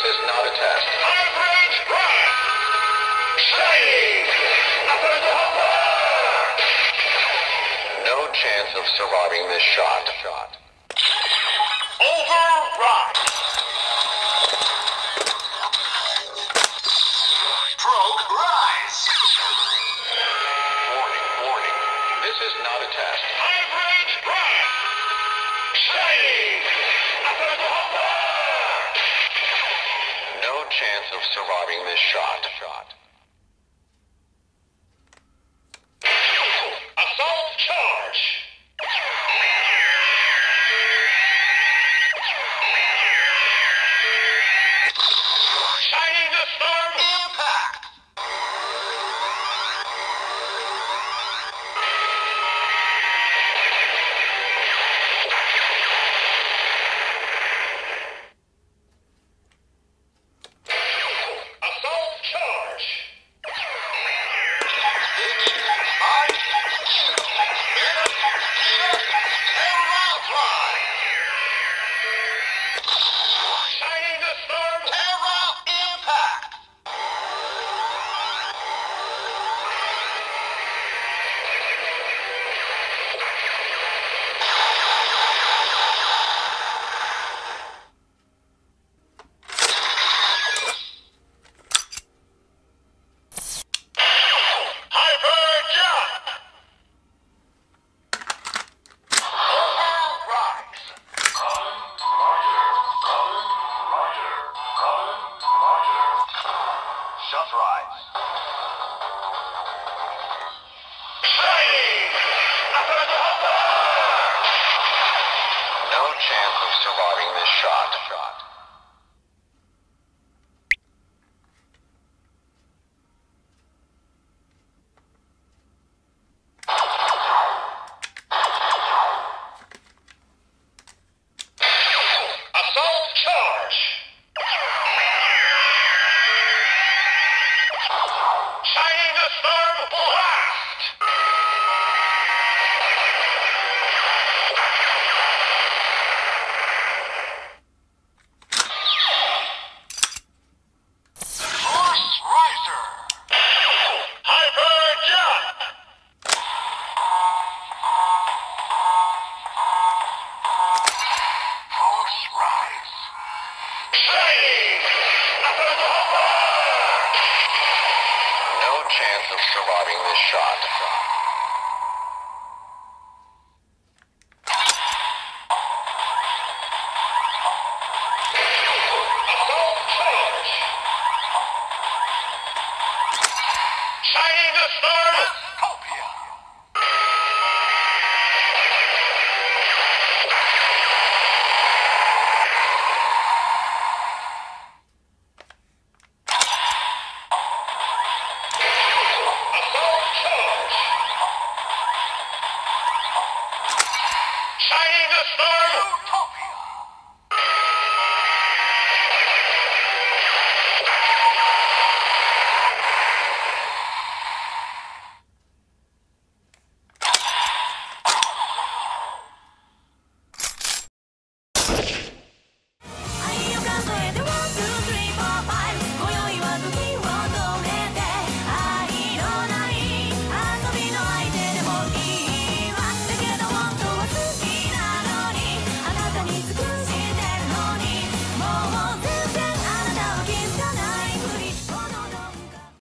This is not a test. High range! No chance of surviving this shot. chance of surviving this shot. Assault charge! rise. The storm blast!